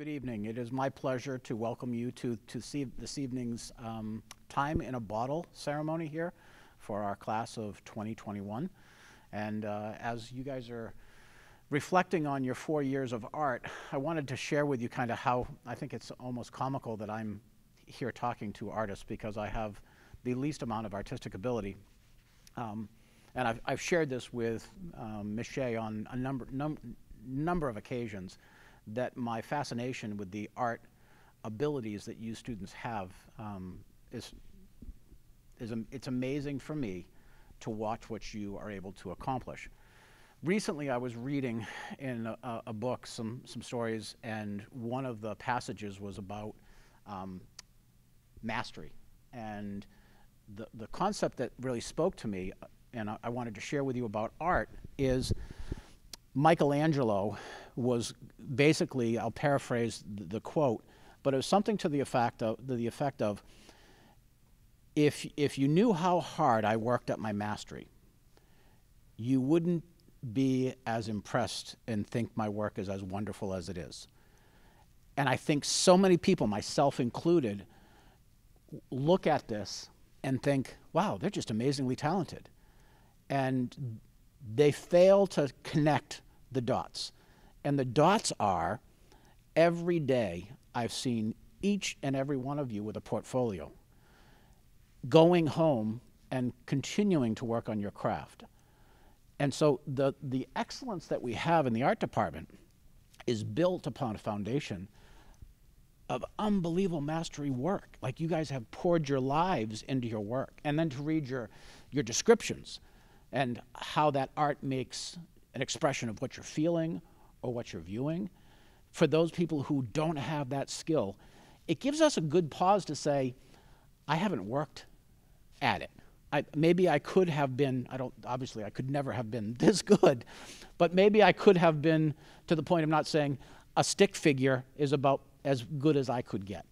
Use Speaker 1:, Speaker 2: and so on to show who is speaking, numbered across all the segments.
Speaker 1: Good evening. It is my pleasure to welcome you to, to see this evening's um, Time in a Bottle ceremony here for our class of 2021. And uh, as you guys are reflecting on your four years of art, I wanted to share with you kind of how I think it's almost comical that I'm here talking to artists because I have the least amount of artistic ability. Um, and I've, I've, shared this with um, Ms. Shea on a number, num number of occasions that my fascination with the art abilities that you students have um, is, is it's amazing for me to watch what you are able to accomplish. Recently, I was reading in a, a book some, some stories, and one of the passages was about um, mastery. And the, the concept that really spoke to me, and I, I wanted to share with you about art, is Michelangelo was basically, I'll paraphrase the, quote, but it was something to the effect of, the effect of if, if you knew how hard I worked at my mastery, you wouldn't be as impressed and think my work is as wonderful as it is. And I think so many people, myself included, look at this and think, wow, they're just amazingly talented. And they fail to connect the dots. And the dots are every day I've seen each and every one of you with a portfolio going home and continuing to work on your craft. And so the, the excellence that we have in the art department is built upon a foundation of unbelievable mastery work. Like you guys have poured your lives into your work. And then to read your, your descriptions and how that art makes an expression of what you're feeling or what you're viewing. For those people who don't have that skill, it gives us a good pause to say, I haven't worked at it. I, maybe I could have been, I don't, obviously I could never have been this good, but maybe I could have been to the point of not saying a stick figure is about as good as I could get.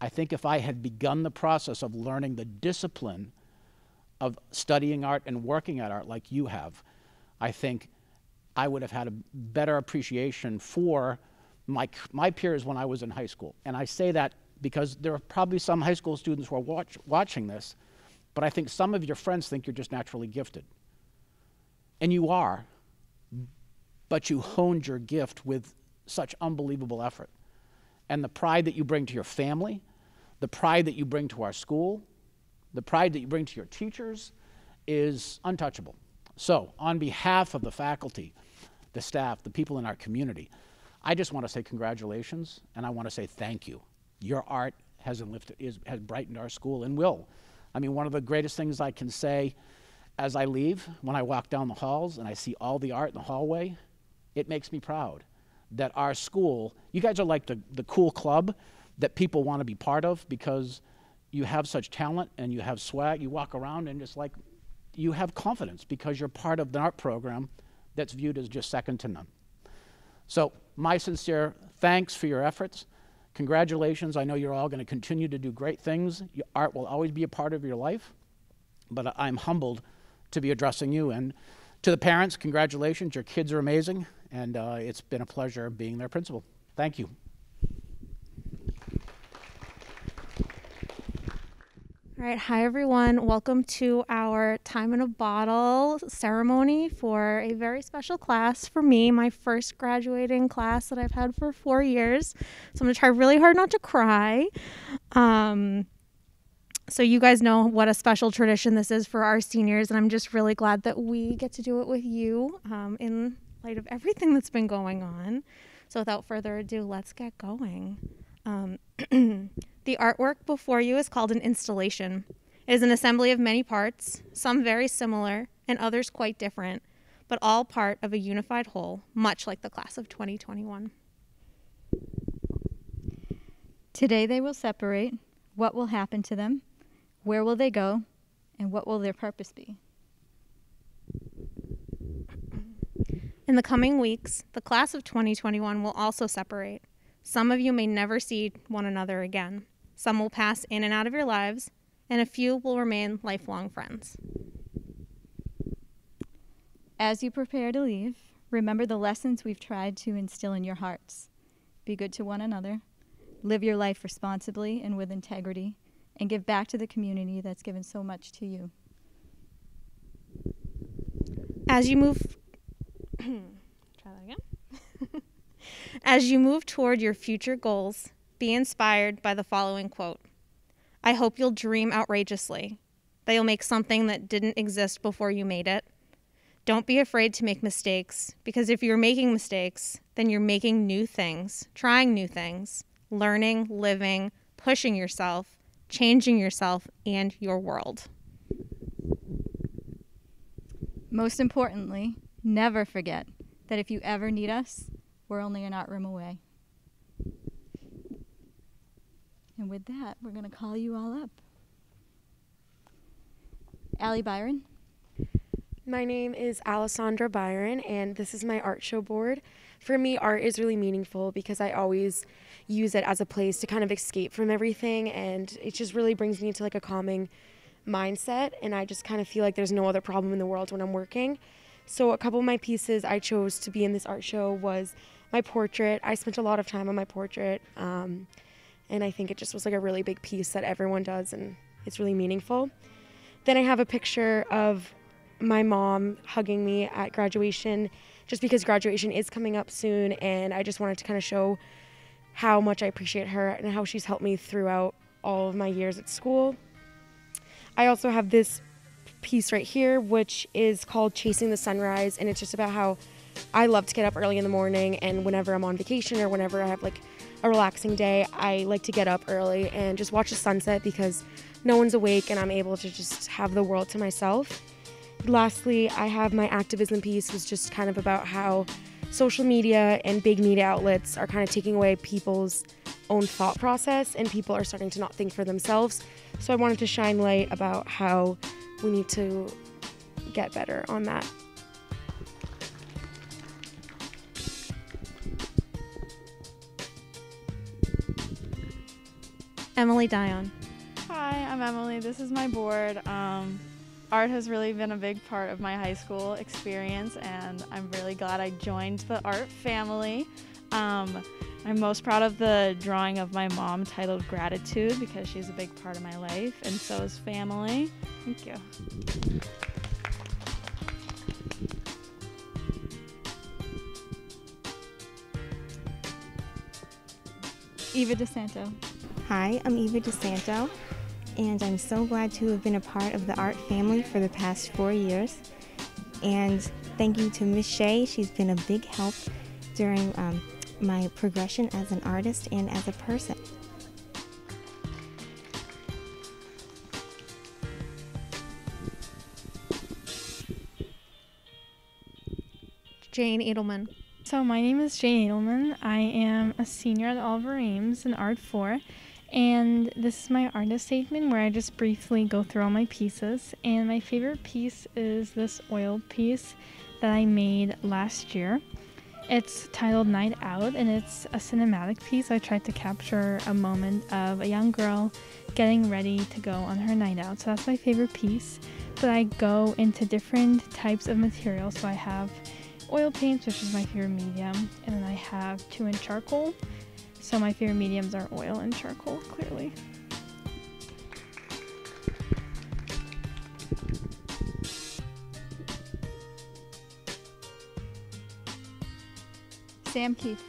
Speaker 1: I think if I had begun the process of learning the discipline of studying art and working at art like you have, I think I would have had a better appreciation for my, my peers when I was in high school. And I say that because there are probably some high school students who are watch, watching this, but I think some of your friends think you're just naturally gifted. And you are, but you honed your gift with such unbelievable effort. And the pride that you bring to your family, the pride that you bring to our school, the pride that you bring to your teachers is untouchable. So, on behalf of the faculty, the staff, the people in our community, I just want to say congratulations and I want to say thank you. Your art has, lifted, is, has brightened our school and will. I mean, one of the greatest things I can say as I leave, when I walk down the halls and I see all the art in the hallway, it makes me proud that our school, you guys are like the, the cool club that people want to be part of because you have such talent and you have swag. You walk around and it's like you have confidence because you're part of the art program that's viewed as just second to none. So, my sincere thanks for your efforts. Congratulations. I know you're all going to continue to do great things. Your art will always be a part of your life, but I'm humbled to be addressing you. And to the parents, congratulations. Your kids are amazing, and uh, it's been a pleasure being their principal. Thank you.
Speaker 2: All right, hi everyone. Welcome to our Time in a Bottle ceremony for a very special class for me, my first graduating class that I've had for four years. So I'm gonna try really hard not to cry. Um, so you guys know what a special tradition this is for our seniors, and I'm just really glad that we get to do it with you um, in light of everything that's been going on. So without further ado, let's get going. Um, the artwork before you is called an installation. It is an assembly of many parts, some very similar and others quite different, but all part of a unified whole, much like the class of 2021.
Speaker 3: Today they will separate. What will happen to them? Where will they go? And what will their purpose be?
Speaker 2: In the coming weeks, the class of 2021 will also separate. Some of you may never see one another again. Some will pass in and out of your lives, and a few will remain lifelong friends.
Speaker 3: As you prepare to leave, remember the lessons we've tried to instill in your hearts. be good to one another, live your life responsibly and with integrity, and give back to the community that's given so much to you.
Speaker 2: As you move try that again. As you move toward your future goals, be inspired by the following quote. I hope you'll dream outrageously, that you'll make something that didn't exist before you made it. Don't be afraid to make mistakes, because if you're making mistakes, then you're making new things, trying new things, learning, living, pushing yourself, changing yourself and your world.
Speaker 3: Most importantly, never forget that if you ever need us, we're only an art room away. And with that, we're going to call you all up. Allie Byron.
Speaker 4: My name is Alessandra Byron, and this is my art show board. For me, art is really meaningful because I always use it as a place to kind of escape from everything, and it just really brings me to like a calming mindset. And I just kind of feel like there's no other problem in the world when I'm working. So, a couple of my pieces I chose to be in this art show was my portrait. I spent a lot of time on my portrait, um, and I think it just was like a really big piece that everyone does, and it's really meaningful. Then I have a picture of my mom hugging me at graduation just because graduation is coming up soon and I just wanted to kind of show how much I appreciate her and how she's helped me throughout all of my years at school. I also have this piece right here which is called Chasing the Sunrise and it's just about how I love to get up early in the morning and whenever I'm on vacation or whenever I have like a relaxing day, I like to get up early and just watch the sunset because no one's awake and I'm able to just have the world to myself. Lastly, I have my activism piece, was just kind of about how social media and big media outlets are kind of taking away people's own thought process and people are starting to not think for themselves. So I wanted to shine light about how we need to get better on that.
Speaker 2: Emily Dion.
Speaker 5: Hi, I'm Emily. This is my board. Um, art has really been a big part of my high school experience, and I'm really glad I joined the art family. Um, I'm most proud of the drawing of my mom titled Gratitude because she's a big part of my life, and so is family. Thank you.
Speaker 3: Eva DeSanto.
Speaker 6: Hi, I'm Eva DeSanto, and I'm so glad to have been a part of the art family for the past four years. And thank you to Miss Shea. She's been a big help during um, my progression as an artist and as a person.
Speaker 2: Jane Edelman.
Speaker 7: So my name is Jane Edelman. I am a senior at Oliver Ames in Art 4. And this is my artist statement where I just briefly go through all my pieces. And my favorite piece is this oil piece that I made last year. It's titled Night Out and it's a cinematic piece. I tried to capture a moment of a young girl getting ready to go on her night out. So that's my favorite piece. But I go into different types of material. So I have oil paints, which is my favorite medium, and then I have two in charcoal. So my favorite mediums are oil and charcoal, clearly.
Speaker 3: Sam Keith.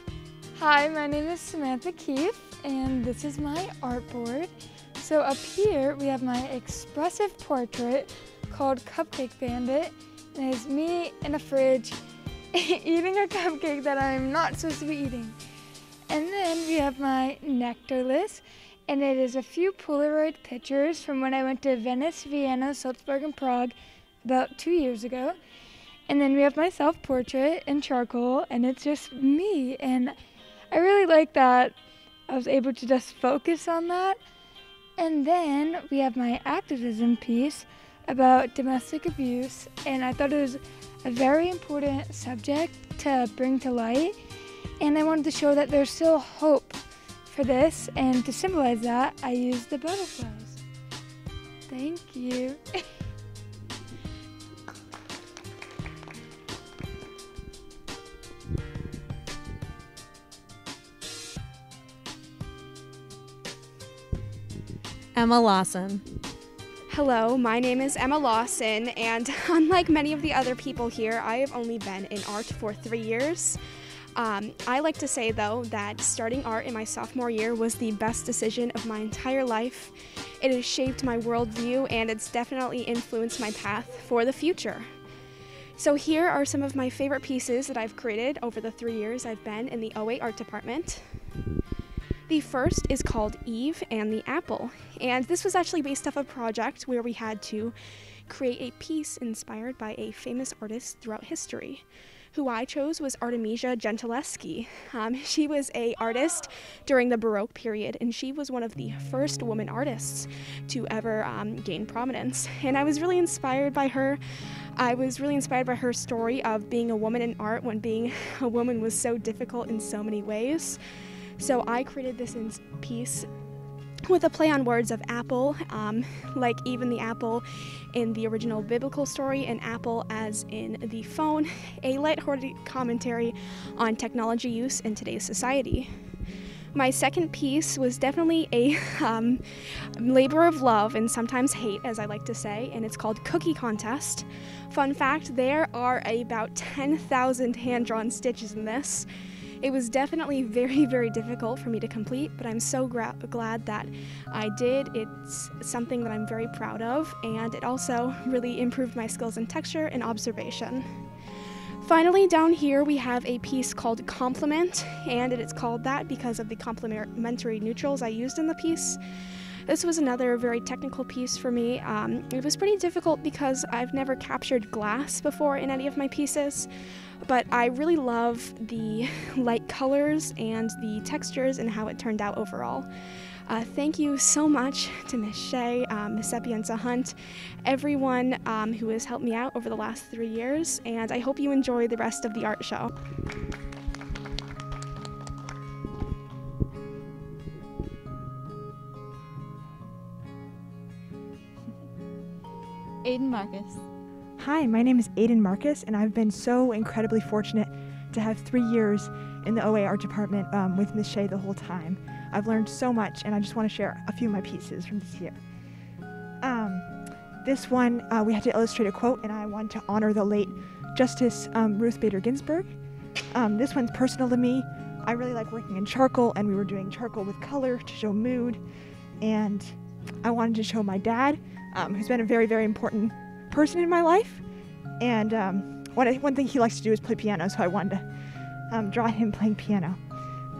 Speaker 8: Hi, my name is Samantha Keith, and this is my art board. So up here we have my expressive portrait called Cupcake Bandit, and it's me in a fridge eating a cupcake that I'm not supposed to be eating. And then we have my nectar list, and it is a few Polaroid pictures from when I went to Venice, Vienna, Salzburg, and Prague about two years ago. And then we have my self portrait in charcoal, and it's just me. And I really like that I was able to just focus on that. And then we have my activism piece about domestic abuse, and I thought it was a very important subject to bring to light. And I wanted to show that there's still hope for this, and to symbolize that, I used the butterflies. Thank you.
Speaker 2: Emma Lawson.
Speaker 9: Hello, my name is Emma Lawson, and unlike many of the other people here, I have only been in art for three years. Um, I like to say, though, that starting art in my sophomore year was the best decision of my entire life. It has shaped my worldview and it's definitely influenced my path for the future. So, here are some of my favorite pieces that I've created over the three years I've been in the OA Art Department. The first is called Eve and the Apple, and this was actually based off a project where we had to create a piece inspired by a famous artist throughout history who I chose was Artemisia Gentileschi. Um, she was a artist during the Baroque period, and she was one of the first woman artists to ever um, gain prominence. And I was really inspired by her. I was really inspired by her story of being a woman in art when being a woman was so difficult in so many ways. So I created this piece with a play on words of apple, um, like even the apple in the original biblical story, and apple as in the phone, a lighthearted commentary on technology use in today's society. My second piece was definitely a um, labor of love and sometimes hate, as I like to say, and it's called Cookie Contest. Fun fact there are about 10,000 hand drawn stitches in this. It was definitely very, very difficult for me to complete, but I'm so gra- glad that I did. It's something that I'm very proud of, and it also really improved my skills in texture and observation. Finally, down here we have a piece called Complement, and it's called that because of the complementary neutrals I used in the piece. This was another very technical piece for me. Um, it was pretty difficult because I've never captured glass before in any of my pieces, but I really love the light colors and the textures and how it turned out overall. Uh, thank you so much to Miss Shea, um, Sapienza Hunt, everyone um, who has helped me out over the last three years, and I hope you enjoy the rest of the art show.
Speaker 3: Aiden Marcus.
Speaker 10: Hi, my name is Aiden Marcus, and I've been so incredibly fortunate to have three years in the OA art department um, with Ms. Shea the whole time. I've learned so much, and I just want to share a few of my pieces from this year. Um, this one, uh, we had to illustrate a quote, and I wanted to honor the late Justice um, Ruth Bader Ginsburg. Um, this one's personal to me. I really like working in charcoal, and we were doing charcoal with color to show mood. And I wanted to show my dad, um, who's been a very, very important person in my life. And um, one, one thing he likes to do is play piano, so I wanted to um, draw him playing piano.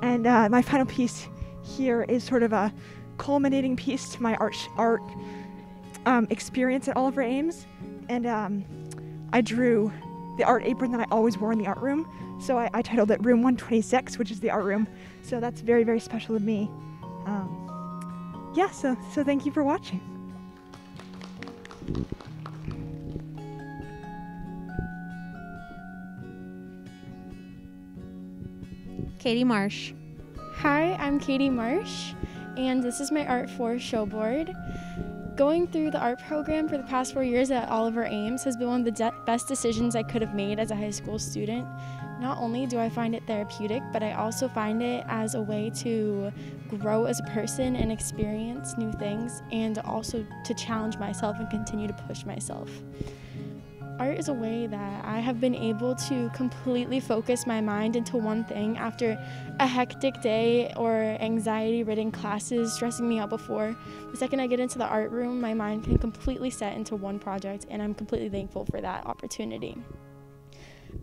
Speaker 10: And uh, my final piece here is sort of a culminating piece to my art, art um, experience at Oliver Ames. And um, I drew the art apron that I always wore in the art room. So I, I, titled it Room 126, which is the art room. So that's very, very special to me. Um, yeah, so, so thank you for watching.
Speaker 2: Katie Marsh.
Speaker 11: Hi, I'm Katie Marsh, and this is my Art 4 show board. Going through the art program for the past four years at Oliver Ames has been one of the de- best decisions I could have made as a high school student. Not only do I find it therapeutic, but I also find it as a way to grow as a person and experience new things, and also to challenge myself and continue to push myself. Art is a way that I have been able to completely focus my mind into one thing after a hectic day or anxiety ridden classes stressing me out before. The second I get into the art room, my mind can completely set into one project, and I'm completely thankful for that opportunity.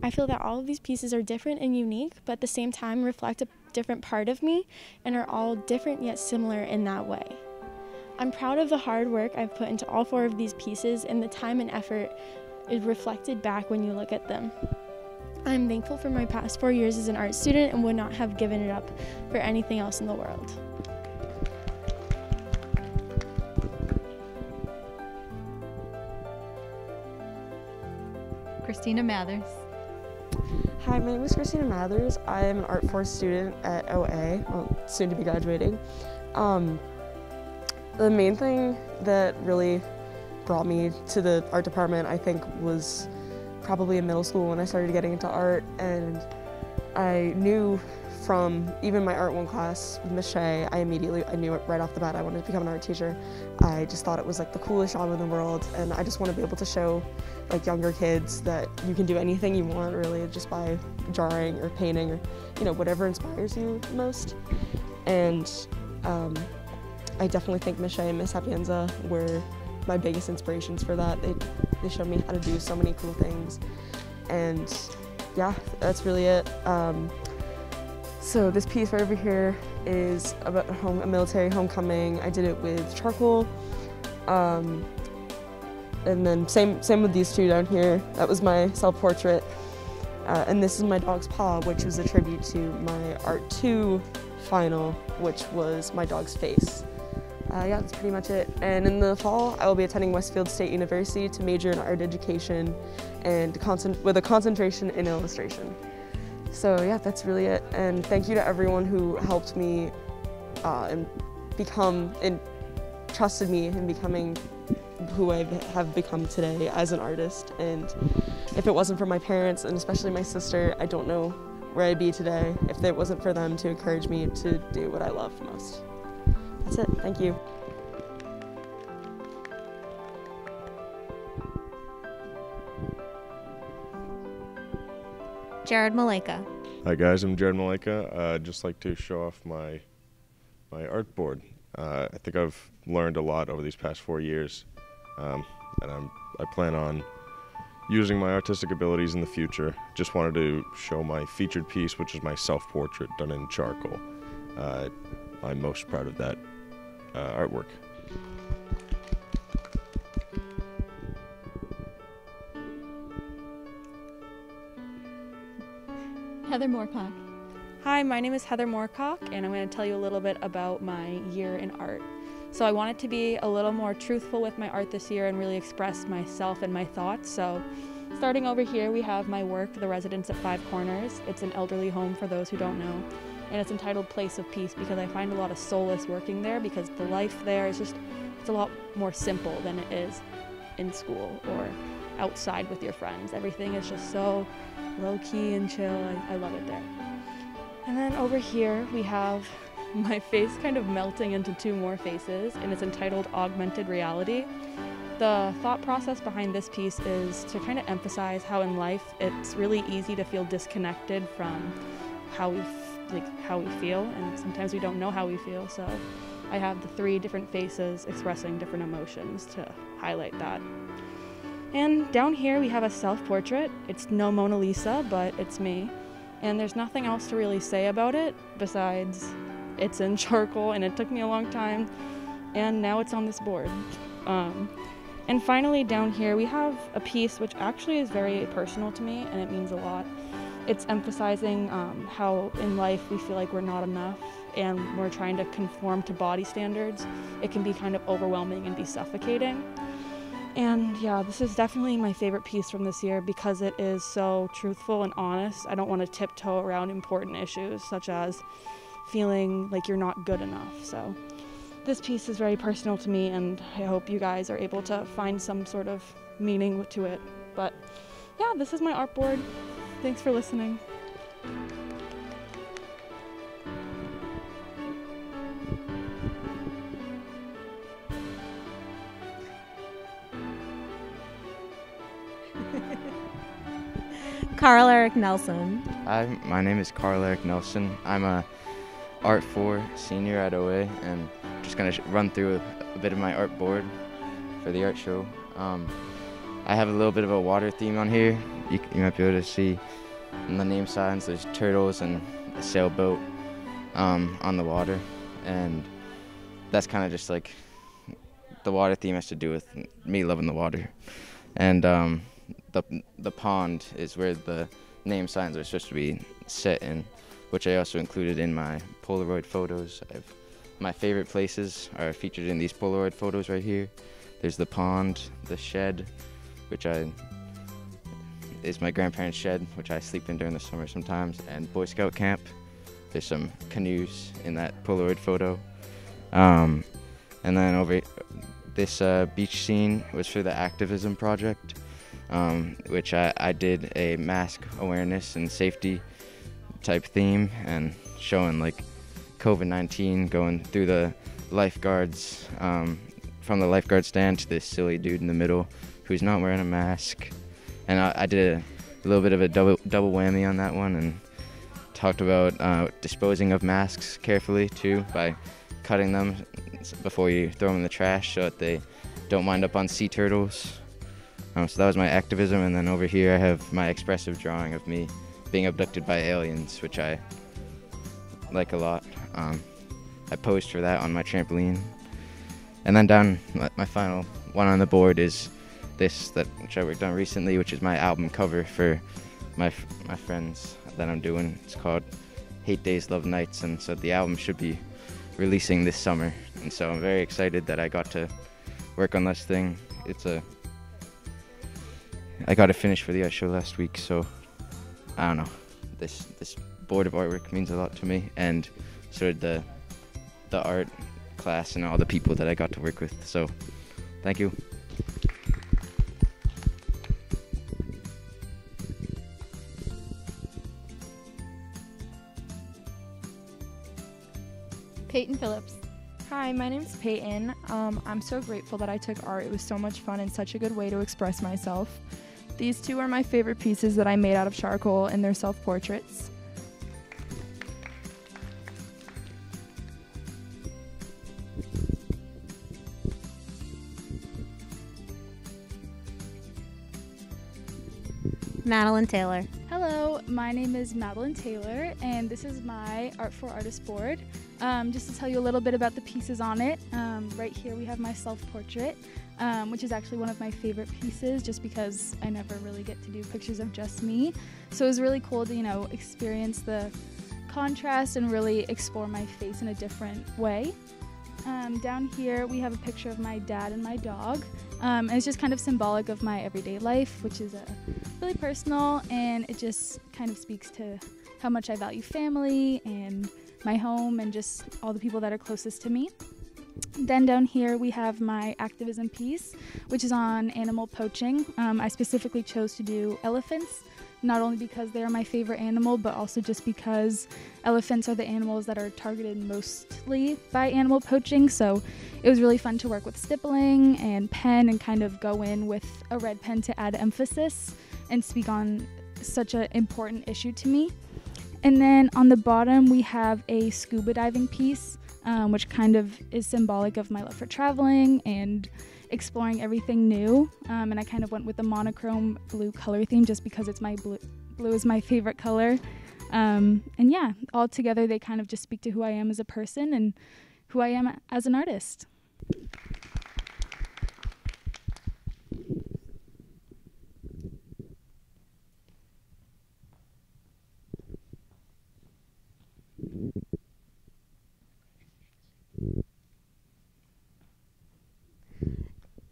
Speaker 11: I feel that all of these pieces are different and unique, but at the same time reflect a different part of me and are all different yet similar in that way. I'm proud of the hard work I've put into all four of these pieces and the time and effort is reflected back when you look at them. I'm thankful for my past four years as an art student and would not have given it up for anything else in the world.
Speaker 3: Christina Mathers.
Speaker 12: Hi, my name is Christina Mathers. I am an Art 4 student at OA, well, soon to be graduating. Um, the main thing that really brought me to the art department, I think, was probably in middle school when I started getting into art. And I knew from even my art one class with Miss Shea, I immediately I knew it right off the bat I wanted to become an art teacher. I just thought it was like the coolest job in the world, and I just want to be able to show like younger kids that you can do anything you want really just by drawing or painting or you know whatever inspires you most. And um, I definitely think Miss Shea and Miss Sapienza were my biggest inspirations for that. They they showed me how to do so many cool things, and yeah, that's really it. Um, so this piece right over here is about home, a military homecoming. I did it with charcoal. Um, and then same, same with these two down here. That was my self-portrait. Uh, and this is my dog's paw, which was a tribute to my Art 2 final, which was my dog's face. Uh, yeah, that's pretty much it. And in the fall, I will be attending Westfield State University to major in art education and with a concentration in illustration. So yeah, that's really it. And thank you to everyone who helped me uh, and become and trusted me in becoming who I have become today as an artist. And if it wasn't for my parents and especially my sister, I don't know where I'd be today if it wasn't for them to encourage me to do what I love most. That's it. Thank you.
Speaker 2: Jared Maleka.
Speaker 13: Hi guys, I'm Jared Maleka. Uh, I'd just like to show off my my art board. Uh, I think I've learned a lot over these past four years, um, and I'm I plan on using my artistic abilities in the future. Just wanted to show my featured piece, which is my self-portrait done in charcoal. Uh, I'm most proud of that uh, artwork.
Speaker 3: Heather Moorcock.
Speaker 14: Hi, my name is Heather Moorcock, and I'm going to tell you a little bit about my year in art. So, I wanted to be a little more truthful with my art this year and really express myself and my thoughts. So, starting over here, we have my work, The Residence at Five Corners. It's an elderly home for those who don't know, and it's entitled Place of Peace because I find a lot of solace working there because the life there is just, it's a lot more simple than it is in school or outside with your friends. Everything is just so low key and chill. I, I love it there. And then over here we have my face kind of melting into two more faces, and it's entitled Augmented Reality. The thought process behind this piece is to kind of emphasize how in life it's really easy to feel disconnected from how we like how we feel, and sometimes we don't know how we feel. So I have the three different faces expressing different emotions to highlight that. And down here we have a self-portrait. It's no Mona Lisa, but it's me. And there's nothing else to really say about it besides it's in charcoal and it took me a long time and now it's on this board. Um, and finally down here we have a piece which actually is very personal to me and it means a lot. It's emphasizing um, how in life we feel like we're not enough and we're trying to conform to body standards. It can be kind of overwhelming and be suffocating. And yeah, this is definitely my favorite piece from this year because it is so truthful and honest. I don't want to tiptoe around important issues such as feeling like you're not good enough. So this piece is very personal to me and I hope you guys are able to find some sort of meaning to it. But yeah, this is my art board. Thanks for listening.
Speaker 2: Carl Eric Nelson.
Speaker 15: Hi, my name is Carl Eric Nelson. I'm a Art 4 senior at OA and just going to run through a, bit of my art board for the art show. Um, I have a little bit of a water theme on here. You, you might be able to see in the name signs there's turtles and a sailboat um, on the water and that's kind of just like the water theme has to do with me loving the water. And um, the the pond is where the name signs are supposed to be set in, which I also included in my Polaroid photos. I've, my favorite places are featured in these Polaroid photos right here. There's the pond, the shed, which I is my grandparents' shed, which I sleep in during the summer sometimes, and Boy Scout camp. There's some canoes in that Polaroid photo. Um, and then over this uh, beach scene was for the activism project um, which I, I, did a mask awareness and safety type theme and showing like COVID 19 going through the lifeguards um, from the lifeguard stand to this silly dude in the middle who's not wearing a mask. And I, I did a, little bit of a double, double whammy on that one and talked about uh, disposing of masks carefully too by cutting them before you throw them in the trash so that they don't wind up on sea turtles. Um, so that was my activism, and then over here I have my expressive drawing of me being abducted by aliens, which I like a lot. Um, I posed for that on my trampoline. And then down my final one on the board is this that which I worked on recently, which is my album cover for my my friends that I'm doing. It's called Hate Days, Love Nights, and so the album should be releasing this summer. And so I'm very excited that I got to work on this thing. It's a I got it finished for the art show last week, so I don't know. This this board of artwork means a lot to me, and so did the the art class and all the people that I got to work with. So, thank you.
Speaker 3: Peyton Phillips.
Speaker 16: Hi, my name is Peyton. Um, I'm so grateful that I took art. It was so much fun and such a good way to express myself. These two are my favorite pieces that I made out of charcoal and they're self portraits.
Speaker 2: Madeline Taylor.
Speaker 17: Hello, my name is Madeline Taylor, and this is my Art for Artist board. Um, just to tell you a little bit about the pieces on it, um, right here we have my self portrait, um, which is actually one of my favorite pieces just because I never really get to do pictures of just me. So it was really cool to, you know, experience the contrast and really explore my face in a different way. Um, down here, we have a picture of my dad and my dog. Um, and it's just kind of symbolic of my everyday life, which is uh, really personal, and it just kind of speaks to how much I value family and my home and just all the people that are closest to me. Then down here we have my activism piece, which is on animal poaching. Um, I specifically chose to do elephants not only because they are my favorite animal, but also just because elephants are the animals that are targeted mostly by animal poaching. So it was really fun to work with stippling and pen and kind of go in with a red pen to add emphasis and speak on such an important issue to me. And then on the bottom, we have a scuba diving piece, um, which kind of is symbolic of my love for traveling and exploring everything new. Um, and I kind of went with the monochrome blue color theme just because it's my blue, blue is my favorite color. Um, and yeah, all together they kind of just speak to who I am as a person and who I am as an artist.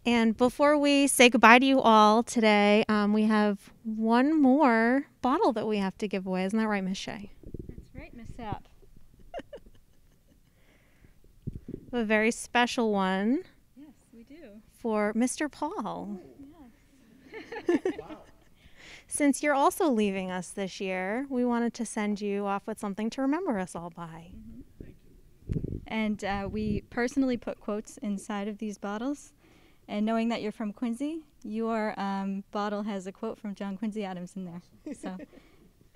Speaker 2: And before we say goodbye to you all today, um, we have one more bottle that we have to give away. Isn't that right, Miss Shea?
Speaker 3: That's right, Miss Sapp.
Speaker 2: a very special one.
Speaker 3: Yes, we do.
Speaker 2: For Mr. Paul.
Speaker 3: yes.
Speaker 2: wow. Since you're also leaving us this year, we wanted to send you off with something to remember us all by.
Speaker 3: Mm-hmm. And uh, we personally put quotes inside of these bottles. And knowing that you're from Quincy, your um, bottle has a quote from John Quincy Adams in there. So,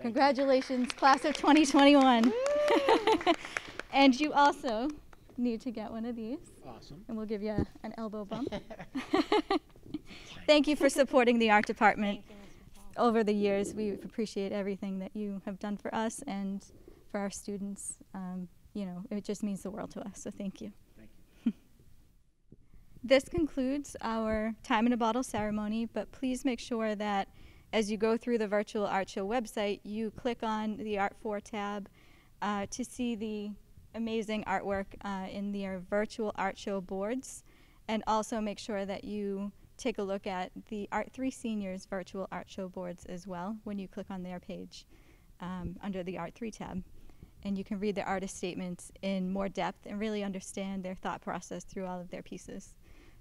Speaker 3: congratulations, class of 2021. and you also need to get one of these.
Speaker 1: Awesome.
Speaker 3: And we'll give you a, an elbow bump. Thank you for supporting the art department. Over the years, we appreciate everything that you have done for us and for our students. Um, you know, it just means the world to us. So thank you. This concludes our Time in a Bottle ceremony, but please make sure that as you go through the Virtual Art Show website, you click on the Art 4 tab uh, to see the amazing artwork uh, in their Virtual Art Show boards, and also make sure that you take a look at the Art 3 Seniors Virtual Art Show boards as well when you click on their page um, under the Art 3 tab. And you can read their artist statements in more depth and really understand their thought process through all of their pieces.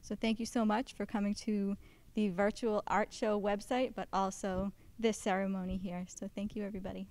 Speaker 3: So thank you so much for coming to the virtual art show website, but also this ceremony here. So thank you, everybody.